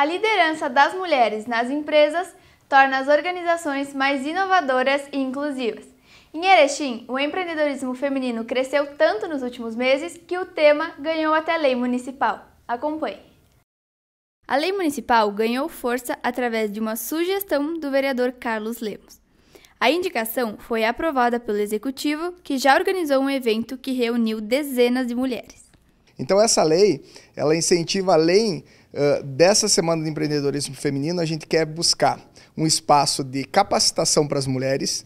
A liderança das mulheres nas empresas torna as organizações mais inovadoras e inclusivas. Em Erechim, o empreendedorismo feminino cresceu tanto nos últimos meses que o tema ganhou até lei municipal. Acompanhe. A lei municipal ganhou força através de uma sugestão do vereador Carlos Lemos. A indicação foi aprovada pelo executivo, que já organizou um evento que reuniu dezenas de mulheres. Então essa lei, ela incentiva além uh, dessa semana de empreendedorismo feminino, a gente quer buscar um espaço de capacitação para as mulheres,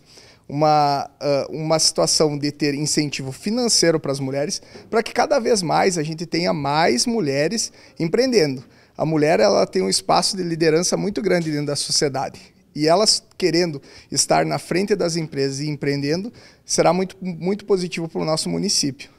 uma, uh, uma situação de ter incentivo financeiro para as mulheres, para que cada vez mais a gente tenha mais mulheres empreendendo. A mulher ela tem um espaço de liderança muito grande dentro da sociedade. E elas querendo estar na frente das empresas e empreendendo, será muito, muito positivo para o nosso município.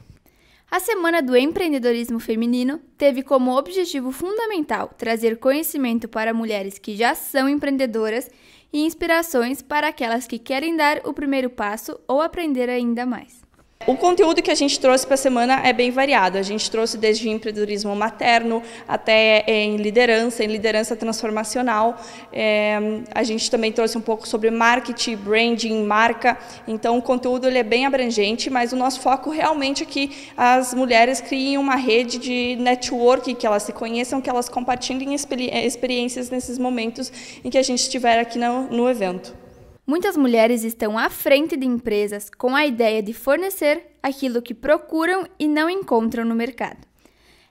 A Semana do Empreendedorismo Feminino teve como objetivo fundamental trazer conhecimento para mulheres que já são empreendedoras e inspirações para aquelas que querem dar o primeiro passo ou aprender ainda mais. O conteúdo que a gente trouxe para a semana é bem variado. A gente trouxe desde empreendedorismo materno até em liderança, em liderança transformacional. É, a gente também trouxe um pouco sobre marketing, branding, marca. Então, o conteúdo ele é bem abrangente, mas o nosso foco realmente é que as mulheres criem uma rede de network, que elas se conheçam, que elas compartilhem experi experiências nesses momentos em que a gente estiver aqui no, no evento. Muitas mulheres estão à frente de empresas com a ideia de fornecer aquilo que procuram e não encontram no mercado.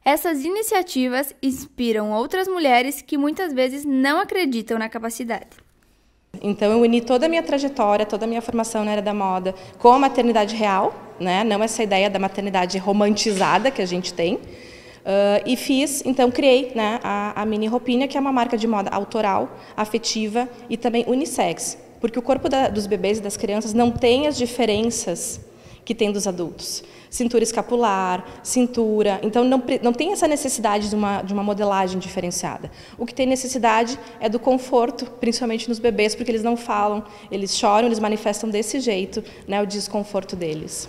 Essas iniciativas inspiram outras mulheres que muitas vezes não acreditam na capacidade. Então eu uni toda a minha trajetória, toda a minha formação na área da moda com a maternidade real, né? não essa ideia da maternidade romantizada que a gente tem. Uh, e fiz, então criei né, a, a Mini Roupinha, que é uma marca de moda autoral, afetiva e também unissex porque o corpo da, dos bebês e das crianças não tem as diferenças que tem dos adultos. Cintura escapular, cintura. Então, não, não tem essa necessidade de uma, de uma modelagem diferenciada. O que tem necessidade é do conforto, principalmente nos bebês, porque eles não falam, eles choram, eles manifestam desse jeito né, o desconforto deles.